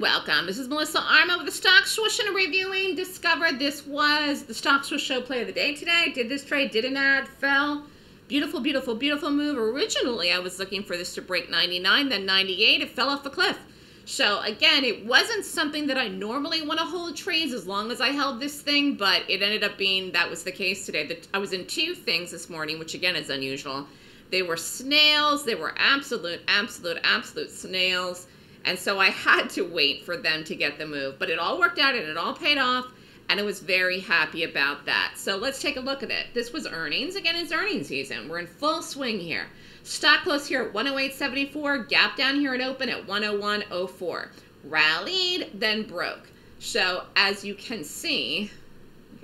welcome. This is Melissa Armo with the Stock Swoosh and reviewing. Discovered this was the Stock Swoosh Show play of the day today. Did this trade, did an add, fell. Beautiful, beautiful, beautiful move. Originally, I was looking for this to break 99, then 98. It fell off a cliff. So again, it wasn't something that I normally want to hold trades as long as I held this thing, but it ended up being that was the case today. That I was in two things this morning, which again is unusual. They were snails. They were absolute, absolute, absolute snails. And so I had to wait for them to get the move. But it all worked out and it all paid off. And I was very happy about that. So let's take a look at it. This was earnings. Again, it's earnings season. We're in full swing here. Stock close here at 108.74. Gap down here at open at 101.04. Rallied, then broke. So as you can see,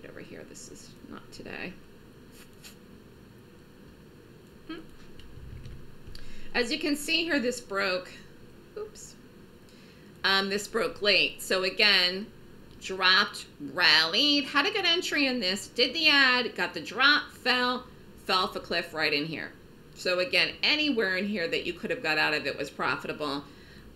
get over here. This is not today. Hmm. As you can see here, this broke. Oops um, this broke late. So again, dropped, rallied, had a good entry in this, did the add, got the drop, fell, fell off a cliff right in here. So again, anywhere in here that you could have got out of it was profitable.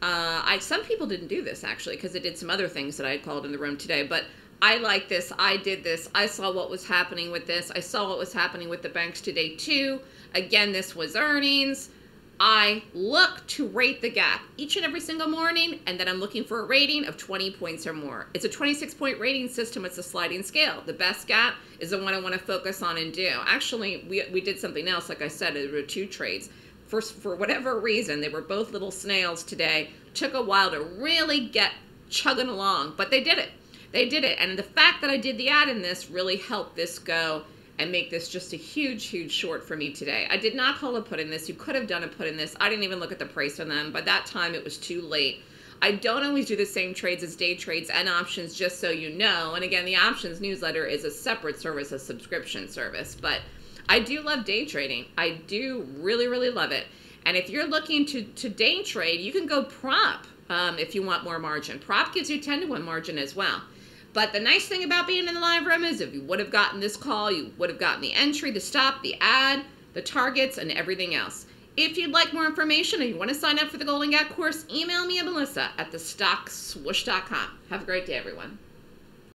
Uh, I some people didn't do this actually because it did some other things that I called in the room today, but I like this. I did this. I saw what was happening with this. I saw what was happening with the banks today too. Again, this was earnings. I look to rate the gap each and every single morning, and then I'm looking for a rating of 20 points or more. It's a 26 point rating system, it's a sliding scale. The best gap is the one I want to focus on and do. Actually, we, we did something else, like I said, there were two trades. First, for whatever reason, they were both little snails today. Took a while to really get chugging along, but they did it. They did it. And the fact that I did the add in this really helped this go and make this just a huge, huge short for me today. I did not call a put in this. You could have done a put in this. I didn't even look at the price on them. By that time, it was too late. I don't always do the same trades as day trades and options, just so you know. And again, the options newsletter is a separate service, a subscription service. But I do love day trading. I do really, really love it. And if you're looking to, to day trade, you can go prop um, if you want more margin. Prop gives you 10 to 1 margin as well. But the nice thing about being in the live room is if you would have gotten this call, you would have gotten the entry, the stop, the add, the targets, and everything else. If you'd like more information and you want to sign up for the Golden Gap course, email me at melissa at thestockswoosh.com. Have a great day, everyone.